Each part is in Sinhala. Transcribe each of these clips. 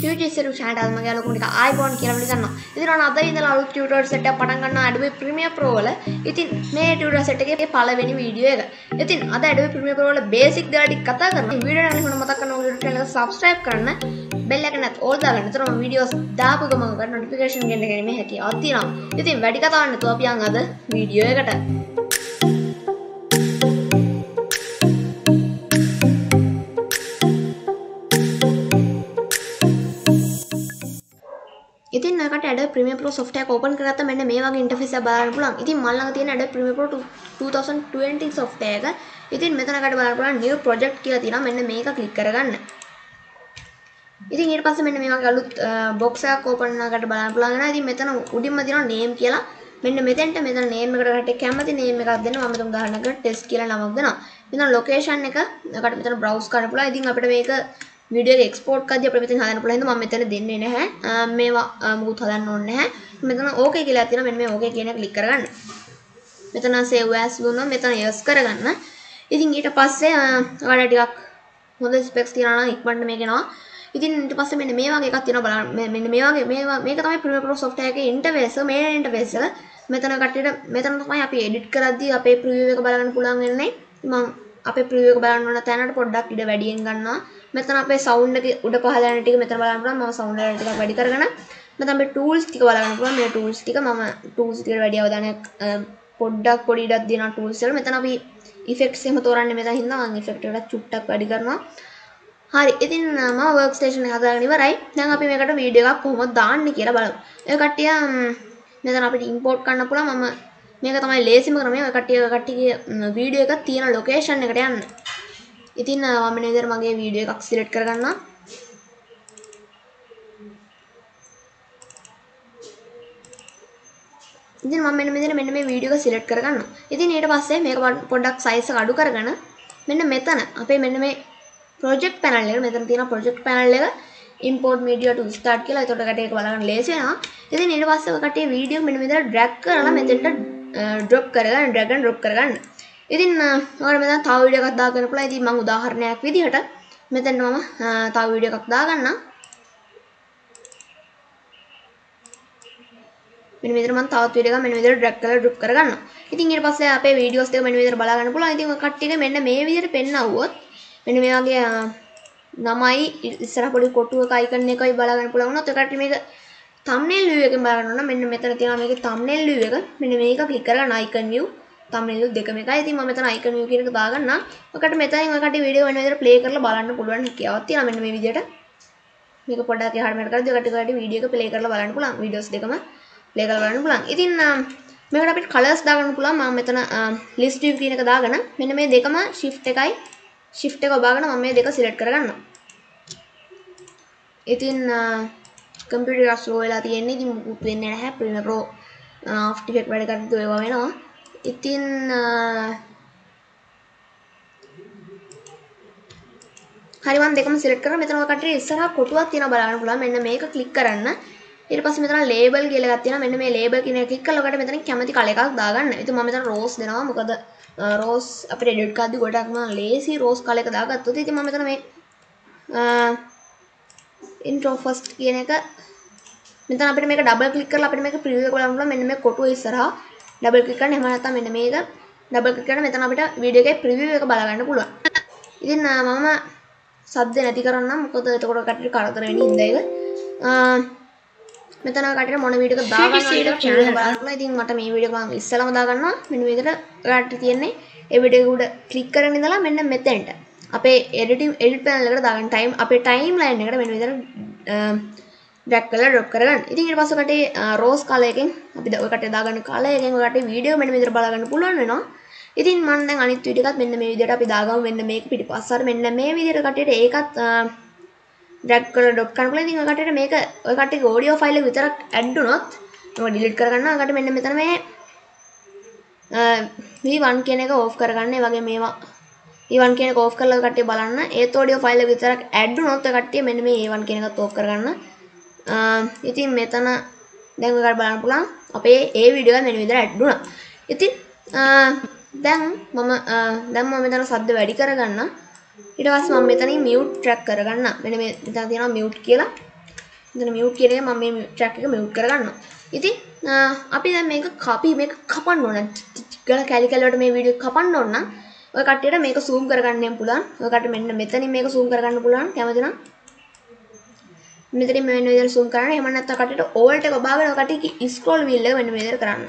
ෆියචර් ෂාටල් මගේ ලොකුට iPhone කියලා ගන්න ඉතින් ඔන්න අද ඉඳලා අලුත් ටියුටර් සෙට් එකක් පටන් ගන්න Adobe Premiere Pro වල ඉතින් මේ ටියුටර් සෙට් එකේ පළවෙනි වීඩියෝ එක ඉතින් අද Adobe Premiere Pro වල බේසික් දේවල් ටික කතා කරනවා වීඩියෝ එක නම් මතක් කරනවා YouTube channel එක subscribe කරන්න බෙල් එක නැත් ඕල් දාගන්න. ඒතර මම වීඩියෝස් දාපු ගමන් ගන්න notification ගෙන්න ගැනීමේ හැකියාවක් තියෙනවා. ඉතින් වැඩි කතාවක් නැතුව අපි යන් අද වීඩියෝ එකට. ඉතින් ඔයකට Adobe Premiere Pro software එක open කරගත්තා මෙන්න මේ වගේ interface එකක් බලන්න පුළුවන්. ඉතින් මල් ළඟ තියෙන Adobe Premiere Pro 2020 software එක. ඉතින් මෙතනකට බලන්න පුළුවන් new project කියලා තියෙනවා. මෙන්න මේක click කරගන්න. ඉතින් ඊට පස්සේ මෙන්න මේ වගේ අලුත් box එකක් open කරනකට බලන්න පුළුවන් වෙනවා. ඉතින් මෙතන උඩින්ම තියෙනවා name කියලා. මෙන්න මෙතෙන්ට මෙතන name එකට කට්ටිය කැමති name එකක් දෙනවා. මම මෙතන උදාහරණයකට test කියලා නමක් දෙනවා. මෙතන location එක එකට මෙතන browse කරන්න පුළුවන්. ඉතින් අපිට මේක වීඩියෝ එක එක්ස්පෝර්ට් කරද්දී අපිට මෙතන හදන්න පුළුවන් හින්දා මම මෙතන දෙන්නේ නැහැ. මේවා මුකුත් හදන්න ඕනේ නැහැ. මෙතන okay කියලා තියෙනවා. මෙන්න මේ okay කියන එක ක්ලික් කරගන්න. මෙතන save as දුන්නා මෙතන yes කරගන්න. ඉතින් ඊට පස්සේ ඔයාලා ටිකක් හොඳ ස්පෙක්ස් තියනවා නම් ඉක්මනට මේක එනවා. ඉතින් ඊට පස්සේ මෙන්න මේ වගේ එකක් තියෙනවා බලන්න මෙන්න මේ වගේ මේ මේක තමයි Premiere Pro software එකේ interface එක main interface එක. මෙතන කට්ටියට මෙතන තමයි අපි edit කරද්දී අපේ preview එක බලන්න පුළුවන් වෙන්නේ. මම අපේ preview එක බලන්න ඕන තැනට පොඩ්ඩක් ඉඩ වැඩියෙන් ගන්නවා. මෙතන අපේ sound එක උඩ පහළ යන ටික මෙතන බලන්න පුළුවන්. මම sound එක ටිකක් වැඩි කරගෙන මෙතන අපේ tools ටික බලන්න පුළුවන්. මේ tools ටික මම tools ටිකට වැඩි අවධානයක් පොඩ්ඩක් පොඩි ඉඩක් දෙනවා tools වල. මෙතන අපි effects එහෙම තෝරන්නේ මෙතන හින්දා මම effect එකට චුට්ටක් වැඩි කරනවා. හරි ඉතින් මම වර්ක්ස්ටේෂන් එක හදාගෙන ඉවරයි. දැන් අපි මේකට වීඩියෝ එකක් කොහොමද දාන්නේ කියලා බලමු. ඒ කට්ටිය මෙතන අපිට ඉම්පෝට් කරන්න පුළුවන්. මම මේක තමයි ලේසිම ක්‍රමය. ඔය කට්ටිය කට්ටියගේ වීඩියෝ එකක් තියෙන ලොකේෂන් එකට යන්න. ඉතින් මම මේ විදිහට මගේ වීඩියෝ එකක් සිලෙක්ට් කරගන්නවා. ඉතින් මම මෙන්න මෙතන මෙන්න මේ වීඩියෝ එක සිලෙක්ට් කරගන්නවා. ඉතින් ඊට පස්සේ මේක පොඩ්ඩක් සයිස් එක අඩු කරගෙන මෙන්න මෙතන අපේ මෙන්න මේ project panel එක මෙතන තියෙන project panel එක import media to start කියලා. එතකොට කට ඒක බලගන්න ලේසි වෙනවා. ඉතින් ඊට පස්සේ ඔය කට්ටිය වීඩියෝ මෙන්න මෙතන drag කරලා මෙතෙන්ට drop කරගන්න drag and drop කරගන්න. ඉතින් ඔයාලා මෙතන තව වීඩියෝ එකක් දාගන්න පුළුවන්. ඉතින් මම උදාහරණයක් විදිහට මෙතන මම තව වීඩියෝ එකක් දාගන්නම්. මෙන්න මෙතන මම තවත් වීඩියෝ එකක් මෙන්න විදිහට drag කරලා drop කරගන්නවා. ඉතින් ඊට පස්සේ අපේ වීඩියෝස් ටික මෙන්න විදිහට බලා ගන්න පුළුවන්. ඉතින් ඔය කට්ටියක මෙන්න මේ විදිහට පෙන්නවුවොත් මෙන්න මේ වගේ නමයි ඉස්සරහ පොඩි කොටුවක අයිකන් එකයි බලා ගන්න පුළුවන් වුණොත් ඔය කට්ටිය මේක thumbnail view එකෙන් බලා ගන්න ඕන. මෙන්න මෙතන තියෙනවා මේකේ thumbnail view එක. මෙන්න මේක ක්ලික් කරගන්න icon view thumbnail view දෙකම එකයි. ඉතින් මම මෙතන icon view කියන එක දාගන්නම්. ඔකට මෙතනින් ඔය කට්ටිය වීඩියෝ වෙන විදිහට play කරලා බලන්න පුළුවන් හැකියාවක් තියෙනවා මෙන්න මේ විදිහට. මේක පොඩ්ඩක් එහාට මෙහාට කරද්දී ඔය කට්ටිය කට්ටිය වීඩියෝ එක play කරලා බලන්න පුළුවන්. වීඩියෝස් දෙකම play කරලා බලන්න පුළුවන්. ඉතින් um, මේකට අපිට කලර්ස් දාගන්න පුළුවන්. මම මෙතන um, list view කියන එක දාගෙන මෙන්න මේ දෙකම shift එකයි shift එක ඔබාගෙන මම මේ දෙක select කරගන්නවා. ඉතින් කම්පියුටර් එක ස්ලෝ වෙලා තියෙන්නේ. ඉතින් මුකුත් වෙන්නේ නැහැ. Premiere Pro uh, After Effects වැඩ කරද්දී ඒවා වෙනවා. ඉතින් හරි මම දෙකම select කරලා මෙතන ඔය කට්ටිය ඉස්සරහා කොටුවක් තියෙනවා බලන්න පුළුවන්. මෙන්න මේක click කරන්න. ඊට පස්සේ මෙතන ලේබල් කියලා එකක් තියෙනවා. මෙන්න මේ ලේබල් කියන එක ක්ලික් කළා ඔකට මෙතන කැමති කල එකක් දාගන්න. ඉතින් මම මෙතන රෝස් දෙනවා. මොකද රෝස් අපිට එඩිට් කරද්දි ගොඩක්ම ලේසි රෝස් කල එක දාගත්තොත් ඉතින් මම මෙතන මේ intro first කියන එක මෙතන අපිට මේක ඩබල් ක්ලික් කරලා අපිට මේක ප්‍රිවිව් එක බලන්න පුළුවන්. මෙන්න මේ කොටුව ඉස්සරහා ඩබල් ක්ලික් කරන්න. එහෙම නැත්නම් මෙන්න මේක ඩබල් ක්ලික් කරලා මෙතන අපිට වීඩියෝ එකේ ප්‍රිවිව් එක බලා ගන්න පුළුවන්. ඉතින් මම සද්ද නැති කරන්නම්. මොකද එතකොට කටට කරදර වෙන්නේ ඒක. මෙතන කටට මොන වීඩියෝ එකක් දාගන්න බලන්න ඉතින් මට මේ වීඩියෝ එක මම ඉස්සලම දාගන්නවා මෙන්න මේකට ඔයාලට තියෙන්නේ ඒ වීඩියෝ එක උඩ ක්ලික් කරගෙන ඉඳලා මෙන්න මෙතෙන්ට අපේ එඩිටින් එඩිට් පැනල් එකට දාගන්න ටයිම් අපේ ටයිම් ලයින් එකට මෙන්න විදිහට ඩ්‍රැග් කරලා ඩ්‍රොප් කරගන්න. ඉතින් ඊට පස්සේ කටේ රෝස් කලර් එකෙන් අපි ඔය කටේ දාගන්න කලර් එකෙන් ඔය කටේ වීඩියෝ මෙන්න මෙතන බලා ගන්න පුළුවන් වෙනවා. ඉතින් මම දැන් අනිත් වීඩියෝ එකත් මෙන්න මේ විදිහට අපි දාගමු මෙන්න මේක පිටිපස්සට මෙන්න මේ විදිහට කටේට ඒකත් ඩ්‍රැග් කරලා ඩ්‍රොප් කරන්න පුළුවන්. ඉතින් ඔය කටේට මේක ඔය කටේගේ ඔඩියෝ ෆයිල් එක විතරක් ඇඩ් වුණොත් මේක ඩිලීට් කරගන්න. ඔය කටේ මෙන්න මෙතන මේ V1 කියන එක ඕෆ් කරගන්න. ඒ වගේ මේවා E1 කියන එක ඕෆ් කරලා කට්ටිය බලන්න. ඒත් ඔඩියෝ ෆයිල් එක විතරක් ඇඩ් වුණොත් ඔය කට්ටිය මෙන්න මේ A1 කියන එකත් ඕෆ් කරගන්න. ඉතින් මෙතන දැන් ඔයාලට බලන්න පුළුවන්. අපේ ඒ වීඩියෝ එක මෙන්න විදිහට ඇඩ් වුණා. ඉතින් දැන් මම දැන් මම මෙතන සද්ද වැඩි කරගන්න. ඊට පස්සේ මම මෙතනින් මියුට් ට්‍රැක් කරගන්න. මෙන්න මේ මෙතන තියෙනවා මියුට් කියලා. මෙතන මියුට් කියන එක මම මේ ට්‍රැක් එක මියුට් කරගන්නවා. ඉතින් අපි දැන් මේක කපි මේක කපන්න ඕන. ගල කැලි කැලවට මේ වීඩියෝ කපන්න ඕන නම් ඔය කට්ටියට මේක zoom කරගන්න පුළුවන්. ඔය කට්ටිය මෙන්න මෙතනින් මේක zoom කරගන්න පුළුවන්. කැමති නම් මෙතනින් මෙන්න විදිහට zoom කරන්න. එහෙම නැත්නම් කට්ටියට alt එක ඔබාගෙන ඔය කට්ටිය scroll wheel එක මෙන්න මේ විදිහට කරන්න.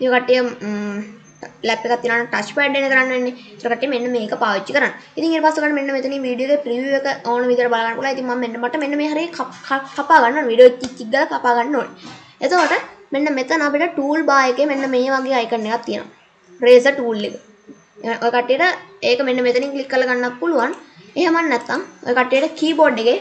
ඉතින් කට්ටිය ලැප් එකක් තියෙනවා touch pad එක කරන්න වෙන්නේ. ඒතර කට්ටිය මෙන්න මේක පාවිච්චි කරන්න. ඉතින් ඊට පස්සේ ගන්න මෙන්න මෙතනින් වීඩියෝ එකේ preview එක ඕන විදිහට බලන්න පුළුවන්. ඉතින් මම මෙන්න මට මෙන්න මේ හරිය කපා ගන්න ඕනේ. වීඩියෝ චික් චික් ගාලා කපා ගන්න ඕනේ. එතකොට මෙන්න මෙතන අපිට ටූල් බා එකේ මෙන්න මේ වගේ අයිකන් එකක් තියෙනවා. රේසර් ටූල් එක. ඔය කට්ටියට ඒක මෙන්න මෙතනින් ක්ලික් කරලා ගන්නත් පුළුවන්. එහෙම නැත්නම් ඔය කට්ටියට කීබෝඩ් එකේ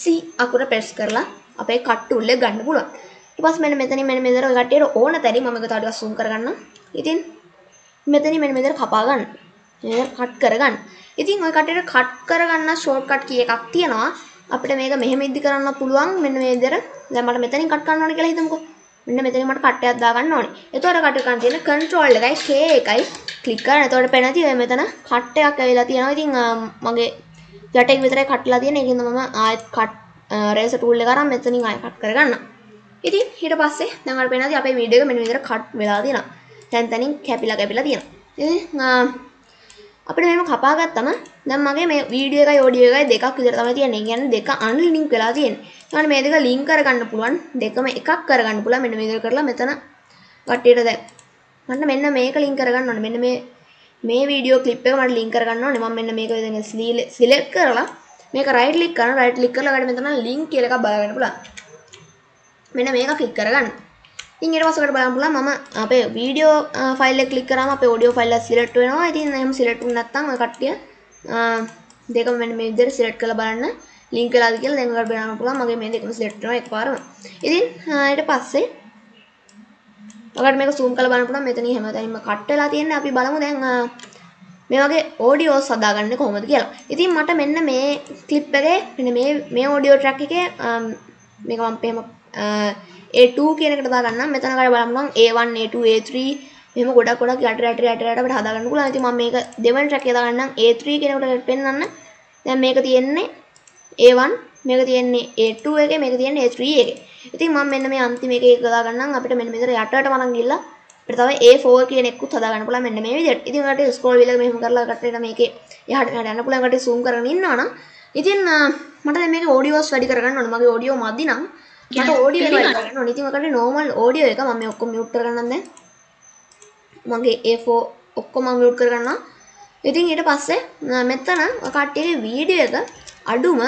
C අකුර ප්‍රෙස් කරලා අපේ කට් ටූල් එක ගන්න පුළුවන්. ඊට පස්සේ මෙන්න මෙතනින් මෙන්න මෙතන ඔය කට්ටියට ඕන තැනින් මම ඒක තව ටිකක් zoom කරගන්නම්. ඉතින් මෙතනින් මෙන්න මෙතන කපා ගන්න. මෙතන කට් කරගන්න. ඉතින් ඔය කට්ටියට කට් කරගන්න ෂෝට් කට් කී එකක් තියෙනවා. අපිට මේක මෙහෙම ඉදි කරන්න පුළුවන්. මෙන්න මේ විදිහට. දැන් මට මෙතනින් කට් කරන්න ඕනේ කියලා හිතමුකෝ. මෙන්න මෙතන මට කට්ටයක් දාගන්න ඕනේ. එතකොට කට් කරන් තියෙන control එකයි K එකයි ක්ලික් කරන්න. එතකොට පේනදී ඔය මෙතන කට්ටයක් ඇවිල්ලා තියෙනවා. ඉතින් මගේ යටෙක් විතරයි කට්ලා තියෙන. ඒකින්ද මම ආයෙත් කට් රේස ටූල් එක අරන් මෙතනින් ආයෙ කට් කරගන්න. ඉතින් ඊට පස්සේ දැන් අර පේනදී අපේ වීඩියෝ එක මෙන්න විදිහට කට් වෙලා තියෙනවා. තැන් තැනින් කැපිලා කැපිලා තියෙනවා. ඉතින් අපිට මෙහෙම කපා ගත්තම දැන් මගේ මේ වීඩියෝ එකයි ඔඩියෝ එකයි දෙකක් විතර තමයි තියෙන්නේ. ඒ කියන්නේ දෙක අන්ලින්ක් වෙලා තියෙන්නේ. ඊට මේ දෙක ලින්ක් කරගන්න පුළුවන්. දෙකම එකක් කරගන්න පුළුවන්. මෙන්න මේ විදිහට කරලා මෙතන කට්ටියට දැන් මන්න මෙන්න මේක ලින්ක් කරගන්න ඕනේ. මෙන්න මේ මේ වීඩියෝ ක්ලිප් එක මට ලින්ක් කරගන්න ඕනේ. මම මෙන්න මේක දැන් සිලෙක්ට් කරලා මේක රයිට් ක්ලික් කරනවා. රයිට් ක්ලික් කරලා ගන්න මෙතන ලින්ක් කියලා එකක් බලාගන්න පුළුවන්. මෙන්න මේක ක්ලික් කරගන්න. ඉතින් ඊට පස්සේ බලන්න පුළුවන් මම අපේ වීඩියෝ ෆයිල් එක ක්ලික් කරාම අපේ ඔඩියෝ ෆයිල් එක සිලෙක්ට් වෙනවා. ඉතින් එහෙම සිලෙක්ට් වුනේ නැත්නම් ඔය කට්ටිය දෙකම මෙන්න මේ විදිහට සිලෙක්ට් කරලා බලන්න ලින්ක් වෙලාද කියලා දැන් ඔයාලට බලන්න පුළුවන්. මගේ මේ දෙකම සිලෙක්ට් වෙනවා එකපාරම. ඉතින් ඊට පස්සේ ඔයාලට මේක zoom කරලා බලන්න පුළුවන්. මෙතනින් හැමතැනින්ම කට් වෙලා තියෙන්නේ. අපි බලමු දැන් මේ වගේ ඕඩියෝස් හදාගන්නේ කොහොමද කියලා. ඉතින් මට මෙන්න මේ ක්ලිප් එකේ මෙන්න මේ මේ ඔඩියෝ ට්‍රැක් එකේ මේක මම එහෙම A2 කියන එකට දාගන්නම්. මෙතන කරලා බලන්න A1 A2 A3 මෙහෙම ගොඩක් ගොඩක් යට යට යට යට අපිට හදාගන්න පුළුවන්. ඉතින් මම මේක දෙවෙනි ට්‍රැක් එකේ දාගන්නම් A3 කියන එකට පෙන්නන්න. දැන් මේක තියෙන්නේ A1 මේක තියෙන්නේ A2 එකේ මේක තියෙන්නේ A3 එකේ. ඉතින් මම මෙන්න මේ අන්තිම එකේ එක දාගන්නම්. අපිට මෙන්න මෙතන යටට මරන් ගිහලා අපිට තව A4 කියන එකකුත් හදාගන්න පුළුවන් මෙන්න මේ විදිහට. ඉතින් ඔයාලට ස්ක්‍රෝල් වීල් එක මෙහෙම කරලා කට්ටියට මේකේ යහට යන්න පුළුවන් කට්ටිය zoom කරගෙන ඉන්නවනම් ඉතින් මට දැන් මේකේ ඔඩියෝස් වැඩි කරගන්න ඕනේ. මගේ ඔඩියෝ මදි නම් මට එක වැඩි කරගන්න ඕනේ. ඉතින් ඔකට normal ඔඩියෝ එක මම මේ ඔක්කොම mute කරගන්නම් දැන්. මගේ A4 ඔක්කොම mute කරගන්නවා. ඉතින් ඊට පස්සේ මෙතන කට්ටියගේ වීඩියෝ එක අඩුම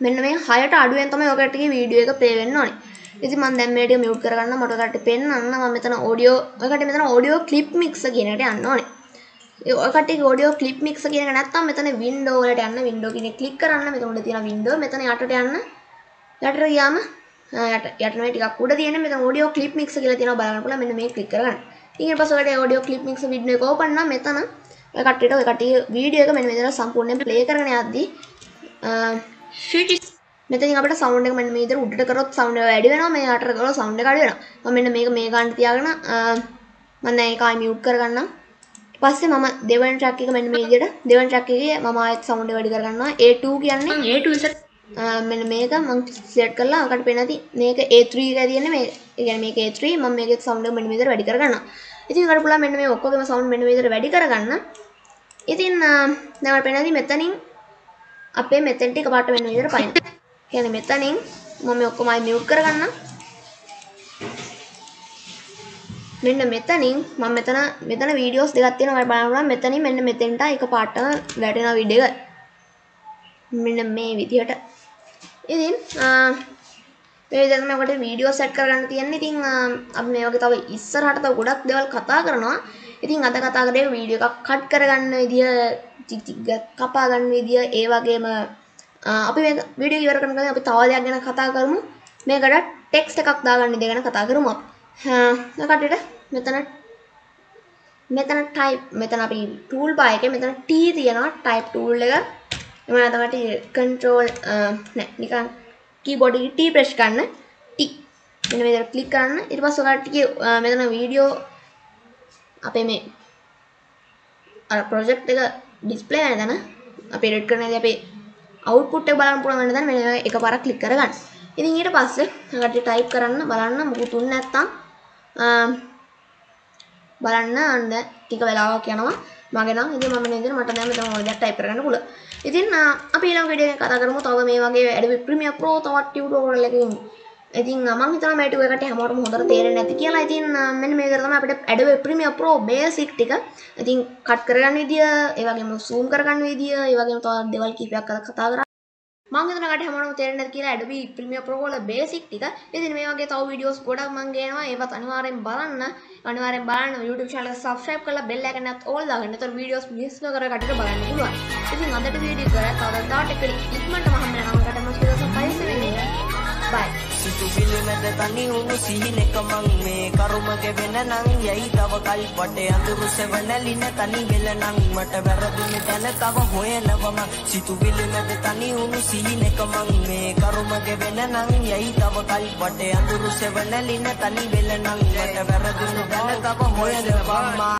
මෙන්න මේ 6ට අඩුවෙන් තමයි ඔය කට්ටියගේ වීඩියෝ එක ප්ලේ වෙන්න ඕනේ. ඉතින් මම දැන් මේ ටික මියුට් කරගන්න මට ඔයාලට පෙන්නන්න මම මෙතන ඔඩියෝ ඔය කට්ටිය මෙතන ඔඩියෝ ක්ලිප් මික්ස් කියන එකට යන්න ඕනේ. ඔය කට්ටියගේ ඔඩියෝ ක්ලිප් මික්ස් කියන එක නැත්තම් මෙතන වින්ඩෝ වලට යන්න වින්ඩෝ කියන එක ක්ලික් කරන්න මෙතන උඩ තියෙන වින්ඩෝ මෙතන යටට යන්න යටට ගියාම යට යට මේ ටිකක් උඩ තියෙන මෙතන ඔඩියෝ ක්ලිප් මික්ස් කියලා තියෙනවා බලන්න පුළුවන් මෙන්න මේක ක්ලික් කරගන්න. ඊට පස්සේ ඔයාලට ඔඩියෝ ක්ලිප් මික්ස් වීඩියෝ එක ඕපන් නම් මෙතන ඔය කට්ටියට ඔය කට්ටිය වීඩියෝ එක මෙන්න මෙතන සම්පූර්ණයෙන් ප්ලේ කරගෙන යද්දී මෙතනින් අපිට සවුන්ඩ් එක මෙන්න මේ විදිහට උඩට කරොත් සවුන්ඩ් එක වැඩි වෙනවා මේ යටට කරොත් සවුන්ඩ් එක අඩු වෙනවා. මම මෙන්න මේක මේ ගන්න තියාගෙන මම දැන් ඒක ආයි මියුට් කරගන්නම්. ඊට පස්සේ මම දෙවෙනි ට්‍රැක් එක මෙන්න මේ විදිහට දෙවෙනි ට්‍රැක් එකේ මම ආයෙත් සවුන්ඩ් එක වැඩි කරගන්නවා. A2 කියන්නේ A2 ඉස්සර මෙන්න මේක මම සිලෙක්ට් කරලා අකට පේන නැති මේක A3 එකේ තියෙන්නේ මේ කියන්නේ මේක A3 මම මේකේ සවුන්ඩ් එක මෙන්න මේ විදිහට වැඩි කරගන්නවා. ඉතින් ඔයාලට පුළුවන් මෙන්න මේ ඔක්කොගේම සවුන්ඩ් මෙන්න මේ විදිහට වැඩි කරගන්න. ඉතින් දැන් ඔයාලට පේනදී මෙතනින් අපේ මෙතෙන්ට එකපාරට මෙන්න විදිහට පයින්. කියන්නේ මෙතනින් මම මේ ඔක්කොම ආයි මියුට් කරගන්නම් මෙන්න මෙතනින් මම මෙතන මෙතන වීඩියෝස් දෙකක් තියෙනවා ඔයාලා බලන්න පුළුවන් මෙතනින් මෙන්න මෙතෙන්ට එකපාරටම වැටෙනවා වීඩියෝ එක. මෙන්න මේ විදිහට. ඉතින් මේ විදිහට තමයි ඔකට වීඩියෝ සෙට් කරගන්න තියෙන්නේ. ඉතින් අපි මේ වගේ තව ඉස්සරහට තව ගොඩක් දේවල් කතා කරනවා. ඉතින් අද කතා කරේ වීඩියෝ එකක් කට් කරගන්න විදිය චික් චික් කපා ගන්න විදිය ඒ වගේම අපි මේ වීඩියෝ ඉවර කරනකම් අපි තව දෙයක් ගැන කතා කරමු. මේකට ටෙක්ස්ට් එකක් දාගන්න ඉඳ ගැන කතා කරමු අපි. කටට මෙතන මෙතන ටයිප් මෙතන අපි ටූල් බා එකේ මෙතන T තියෙනවා ටයිප් ටූල් එක. එම නැත්නම් කන්ට්‍රෝල් නෑ නිකන් කීබෝඩ් එකේ T ප්‍රෙස් කරන්න T. මෙන්න මේ විදිහට ක්ලික් කරන්න. ඊට පස්සේ ඔයාලට මෙතන වීඩියෝ අපේ මේ අර ප්‍රොජෙක්ට් එක ඩිස්ප්ලේ වෙන තැන අපි එඩිට් කරනදී අපි අවුට්පුට් එක බලන්න පුළුවන් වෙන දැන් මෙන්න එකපාරක් ක්ලික් කරගන්න. ඉතින් ඊට පස්සේ කට්ටිය ටයිප් කරන්න බලන්න මොකුත් උන්නේ නැත්තම් බලන්න අන්න ටික වෙලාවක් යනවා මගේ නම් ඉතින් මම නේද මට දැන් මෙතන ඔය දෙයක් ටයිප් කරගන්න පුළුවන්. ඉතින් අපි ඊළඟ වීඩියෝ එකේ කතා කරමු තව මේ වගේ Adobe Premiere Pro තවත් ටියුටෝරියල් එකකින්. ඉතින් මම හිතනවා මේ ටික එකට හැමෝටම හොඳට තේරෙන්නේ නැති කියලා. ඉතින් මෙන්න මේක තමයි අපිට Adobe Premiere Pro basic ටික. ඉතින් කට් කරගන්න විදිය, ඒ වගේම zoom කරගන්න විදිය, ඒ වගේම තව දේවල් කීපයක් කතා කරා. මං හිතන කට හැමෝටම තේරෙන්නේ නැති කියලා Adobe Premiere Pro වල basic ටික. ඉතින් මේ වගේ තව වීඩියෝස් ගොඩක් මං ගේනවා. ඒවත් අනිවාර්යෙන් බලන්න. අනිවාර්යෙන් බලන්න YouTube channel එක subscribe කරලා bell icon එකත් all දාගන්න. එතකොට වීඩියෝස් මිස් නොකර කටට බලන්න පුළුවන්. ඉතින් අදට වීඩියෝ කරා තව තවත් එක ඉක්මනටම හම්බ වෙනවා. මම කටම ස්පීකර්ස් පයිස් වෙන්නේ. Bye. සිතුවිලි මැද තනි වුණු සිහින එක මං මේ කරුම ගෙවෙන නං යයි තව කල්පට අඳුරු සෙවණලින තනි වෙල නං මට වැරදුන තැන තව හොයනවම සිතුවිලි මැද තනි වුණු සිහින එක මං මේ කරුම ගෙවෙන නං යයි තව කල්පට අඳුරු සෙවණලින තනි වෙල නං මට වැරදුන තැන තව හොයනවම